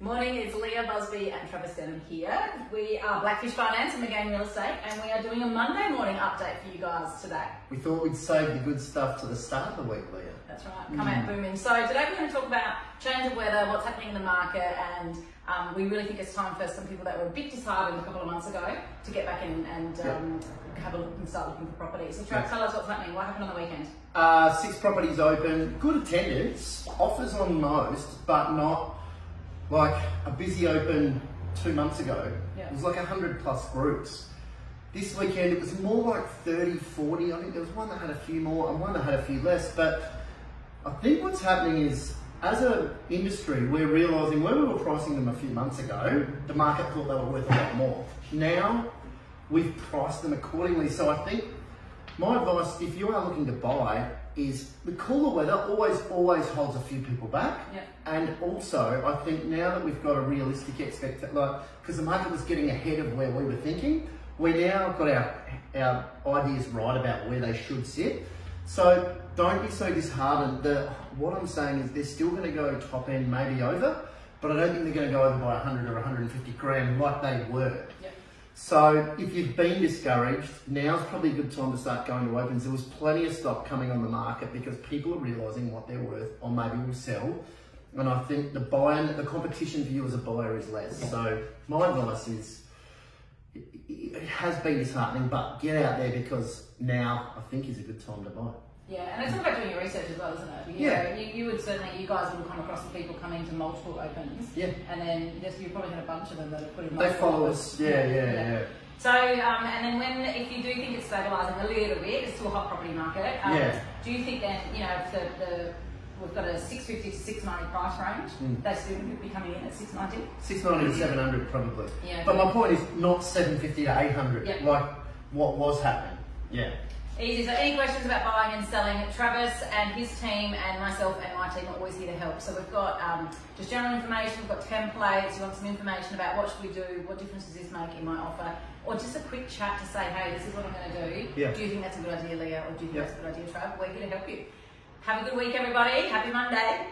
Morning, it's Leah Busby and Travis Denham here. We are Blackfish Finance and McGain Real Estate, and we are doing a Monday morning update for you guys today. We thought we'd save the good stuff to the start of the week, Leah. That's right, come out booming. So today we're going to talk about change of weather, what's happening in the market, and um, we really think it's time for some people that were a bit disheartened a couple of months ago to get back in and um, have a look and start looking for property. So Travis, tell us what's happening. What happened on the weekend? Uh, six properties open, good attendance, offers on most, but not like a busy open two months ago. Yeah. It was like 100 plus groups. This weekend it was more like 30, 40. I think there was one that had a few more and one that had a few less. But I think what's happening is, as an industry, we're realising when we were pricing them a few months ago, the market thought they were worth a lot more. Now, we've priced them accordingly. So I think my advice, if you are looking to buy, is the cooler weather always, always holds a few people back. Yeah. And also, I think now that we've got a realistic expectation, like, because the market was getting ahead of where we were thinking, we now got our, our ideas right about where they should sit. So don't be so disheartened. The, what I'm saying is they're still going to go top end, maybe over, but I don't think they're going to go over by 100 or 150 grand like they were. Yep. So if you've been discouraged, now's probably a good time to start going to opens. There was plenty of stock coming on the market because people are realising what they're worth or maybe will sell. And I think the buy the competition for you as a buyer is less. So my advice is it has been disheartening, but get out there because now I think is a good time to buy. Yeah, and it's all about doing your research as well, isn't it? You Yeah. know, you, you would certainly, you guys would come across the people coming to multiple opens. Yeah. And then there's, you probably had a bunch of them that have put in They follow us. Yeah, yeah, yeah. So, um, and then when, if you do think it's stabilising a little bit, it's still a hot property market. Um, Yeah. Do you think then, you know, if the, the we've got a 650 to 690 price range, Mm. they still would be coming in at 690? 690 to 700 probably. Yeah. But my point is not 750 to 800 Yeah. like what was happening. Yeah. Easy. So any questions about buying and selling, Travis and his team and myself and my team are always here to help. So we've got um, just general information, we've got templates, you want some information about what should we do, what difference does this make in my offer, or just a quick chat to say, hey, this is what I'm going to do. Yeah. Do you think that's a good idea, Leah, or do you think Yeah. that's a good idea, Trav? We're here to help you. Have a good week, everybody. Happy Monday.